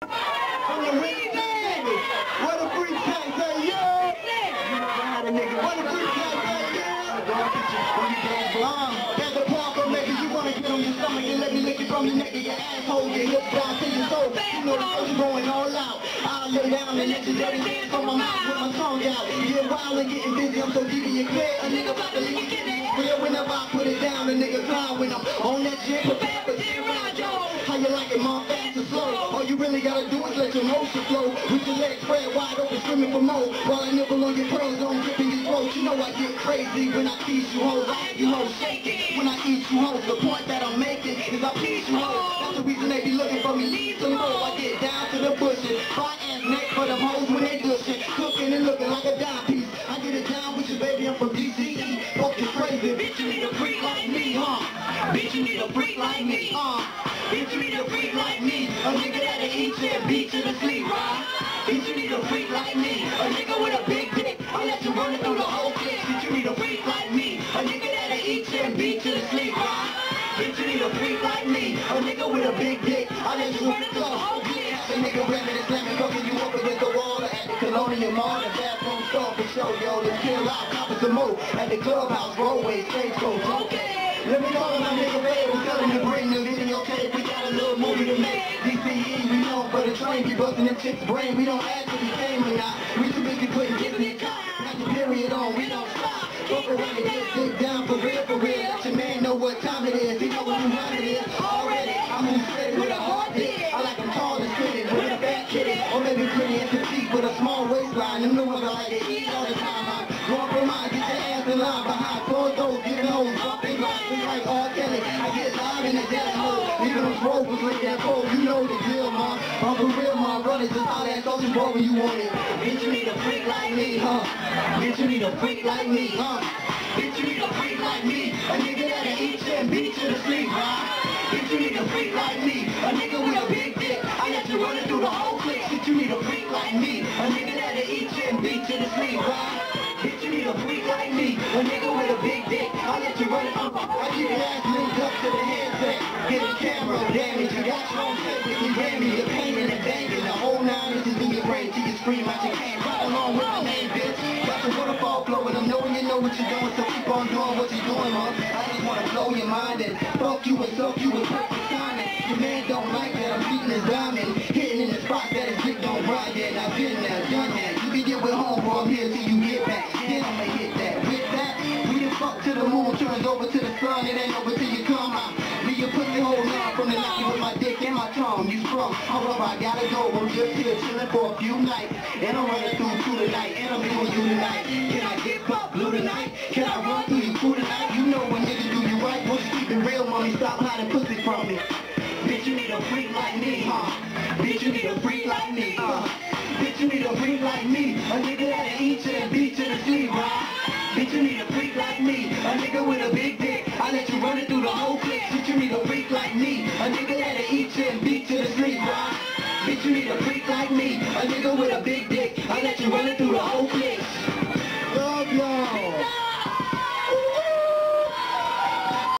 From the West Side, where the freak tank say, yeah. Where the freak tank say, yeah. A part for making you wanna get on your stomach and let me lick it from your neck your asshole, your down to your soul. You know the going all out. I'll lay down and let you dirty dance from my mouth with my tongue out. Get wild and getting busy, I'm so deep and clear. A nigga about to leave it Real How you like it, mom? Fast or slow? All you really gotta do is let your motion flow. With your legs spread wide open, screaming for more. While I nibble on your pearls, on dripping your throat. You know I get crazy when I tease you hoes. I have you hoes shaking. When I eat you hoes, the point that I'm making is I please you hoes. That's the reason they be looking for me. Leave some more. I get down to the bushes. Fire ass neck for them hoes when they dushing. Cooking and looking like a dime piece. I get it down with you, baby. I'm from DCE. Fuck you crazy. Bitch, you need a freak like me, huh? Bitch, you need a freak like me, uh. Bitch, you need a freak like me. A nigga that'll eat you and beat you to sleep, right? Bitch, you need a freak like me. A nigga with a big dick. I'll let you run it through the whole clip. Bitch, you need a freak like me. A nigga that'll eat you and beat you to sleep, right? Bitch, you need a freak like me. A nigga with a big dick. I'll let you run it through the whole clip. A nigga ramming and slamming, fucking you up against the wall at the Colonial Mall, the bathroom store for show, yo. Let's chill out, cop some more at the clubhouse, roadway, stagecoach, okay. Let me call my nigga baby, tell him to bring the video tape. We got a little movie to make. DCE, we know for the train, be busting them chicks' brain. We don't ask if we fame or not. We too busy putting giving it cop. Got the period on, we don't stop. Fuck around and get down for real, for real. Let your man know what time it is. He know what time it is. Already, I move steady with a hard dick. I like them tall and skinny, with a fat kitty. Or maybe pretty and petite with a small waistline. Them new ones I like eat all the time. I'm going for mine, get your ass in line behind closed doors, get hoes, rocking like R. Kelly. I get live in the death hole. Even those rovers with that pole, you know the deal, man. I'm for real, my brother, just all that social boy when you want it. Bitch, you need a freak like me, huh? Bitch, you need a freak like me, huh? Bitch, you need a freak like me. A nigga that'll eat you and beat you to sleep, huh? Bitch, you need a freak like me. A nigga with a big dick. I let you run it through the whole clique. Bitch, you need a freak like me. A nigga that'll eat you and beat you to sleep, huh? Get a camera damage. You got your own set with you damage. You're painting and banging. The whole nine inches in your brain till you scream out your can. Right along with my name, bitch. Got your waterfall flowing. I'm knowing you know what you're doing, so keep on doing what you're doing, huh? I just wanna blow your mind and fuck you and suck you and perfect timing. Your man don't like that. I'm beating his diamond. Hitting in the spot that his dick don't ride yet. I've been there, done that. You can get with home, bro. I'm here till you get back. Then I'ma hit that. With that, we done fuck till the moon turns over to the sun. It ain't over from the with my dick and my tongue. You sprung. However, I gotta go. I'm just here chilling for a few nights. And I'm running through through the night. And I'm doing you tonight. Can I get fucked blue tonight? Can I run through you through tonight? You know when niggas do you right. Won't you keep it real, mommy? Stop hiding pussy from me. Bitch, you need a freak like me, huh? Bitch, you need a freak like me, huh? Bitch, you need a freak like me. A nigga that'll eat you and beat you to sleep, right? Bitch, you need a freak like me. A nigga with a big dick. I let you run it through the whole clique. Bitch, you need a